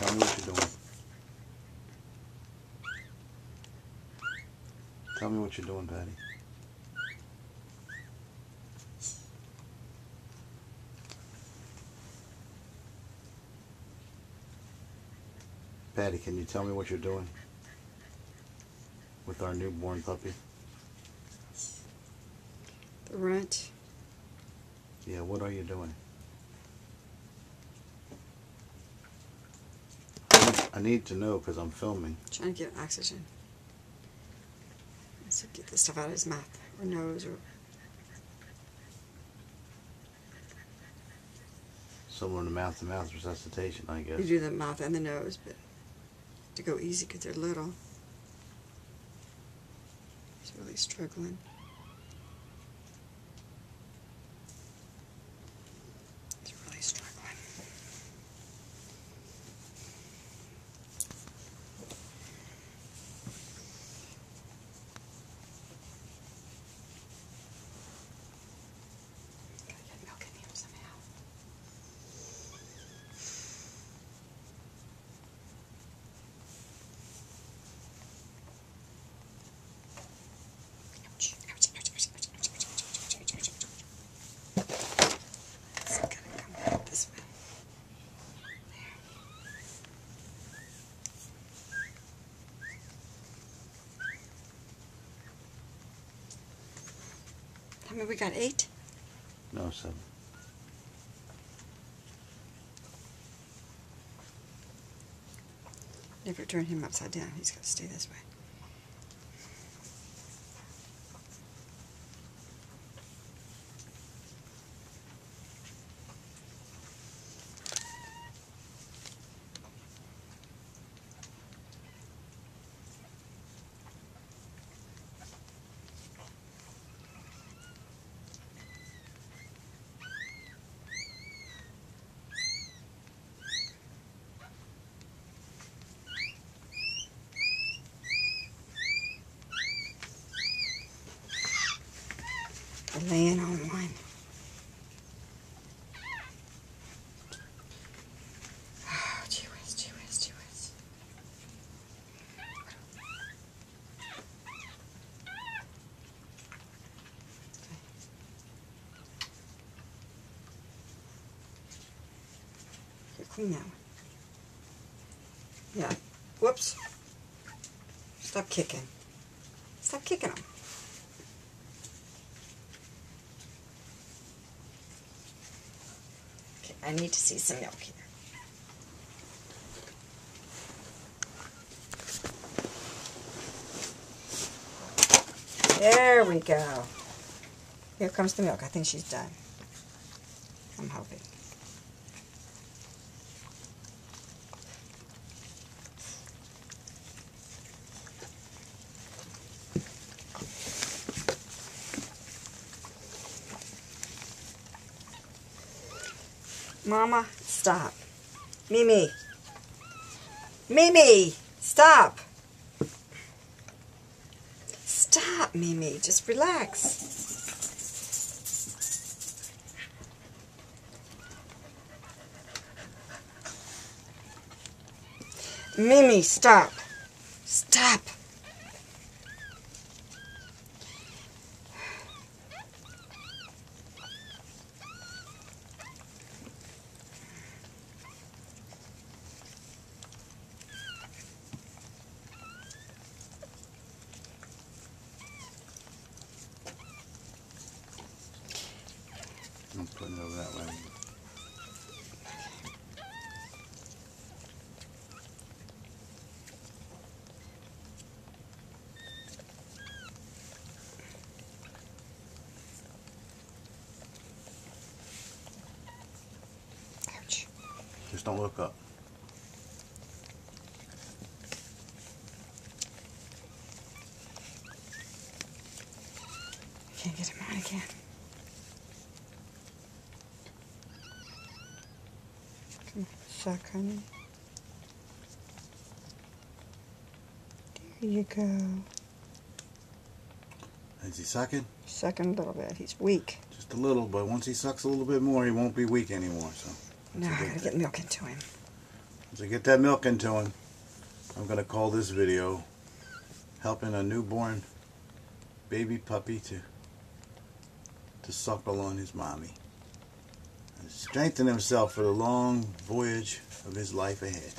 Tell me what you're doing. Tell me what you're doing, Patty. Patty, can you tell me what you're doing with our newborn puppy? The runt. Yeah, what are you doing? I need to know because I'm filming. Trying to get oxygen. So get the stuff out of his mouth or nose or Someone in mouth to mouth resuscitation, I guess. you do the mouth and the nose, but to go easy because they're little. He's really struggling. How many we got? Eight? No, seven. Never turn him upside down. He's got to stay this way. Laying on one. Oh, gee whiz, gee whiz, gee whiz. Here, clean that one. Yeah. Whoops. Stop kicking. Stop kicking them. I need to see some milk here. There we go. Here comes the milk. I think she's done. I'm hoping. Mama, stop. Mimi. Mimi, stop. Stop, Mimi. Just relax. Mimi, stop. Stop. I'm putting it over that way. Ouch. Just don't look up. Can't get him on again. second. There you go. Is he sucking? Sucking a little bit. He's weak. Just a little, but once he sucks a little bit more, he won't be weak anymore. So. No, I gotta get milk into him. Once I get that milk into him, I'm gonna call this video helping a newborn baby puppy to to suckle on his mommy strengthen himself for the long voyage of his life ahead.